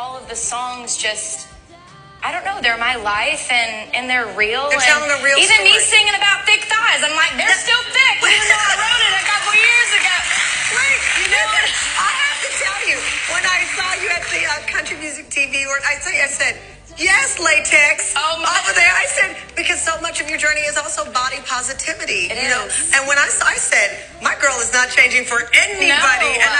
all of the songs just. I don't know. They're my life and, and they're real. They're telling the real Even me singing about thick thighs, I'm like, they're still thick, even though I wrote it a couple years ago. Wait, you know what? I have to tell you, when I saw you at the uh, Country Music TV, or I tell I said, yes, latex. Oh, my- Over there, I said, because so much of your journey is also body positivity. It you know? And when I saw, I said, my girl is not changing for anybody, No. and